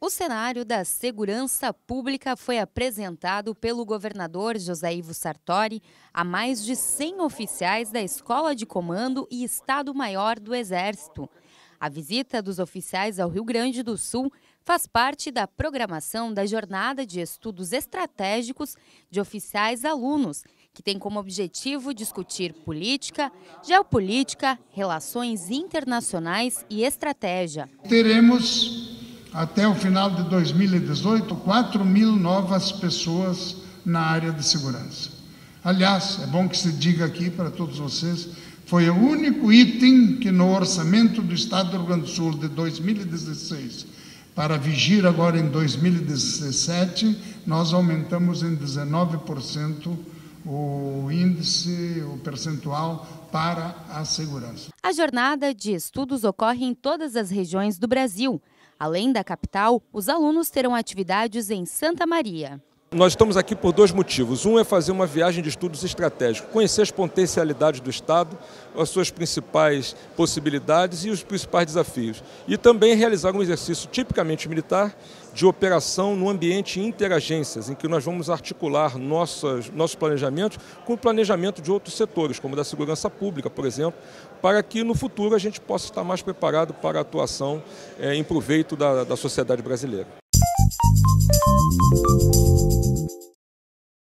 O cenário da segurança pública foi apresentado pelo governador José Ivo Sartori a mais de 100 oficiais da Escola de Comando e Estado-Maior do Exército. A visita dos oficiais ao Rio Grande do Sul faz parte da programação da Jornada de Estudos Estratégicos de Oficiais Alunos, que tem como objetivo discutir política, geopolítica, relações internacionais e estratégia. Teremos até o final de 2018, 4 mil novas pessoas na área de segurança. Aliás, é bom que se diga aqui para todos vocês, foi o único item que no orçamento do Estado do Rio Grande do Sul de 2016 para vigir agora em 2017, nós aumentamos em 19% o índice, o percentual para a segurança. A jornada de estudos ocorre em todas as regiões do Brasil. Além da capital, os alunos terão atividades em Santa Maria. Nós estamos aqui por dois motivos. Um é fazer uma viagem de estudos estratégicos, conhecer as potencialidades do Estado, as suas principais possibilidades e os principais desafios. E também realizar um exercício tipicamente militar de operação no ambiente interagências, em que nós vamos articular nossos planejamentos com o planejamento de outros setores, como da segurança pública, por exemplo, para que no futuro a gente possa estar mais preparado para a atuação é, em proveito da, da sociedade brasileira.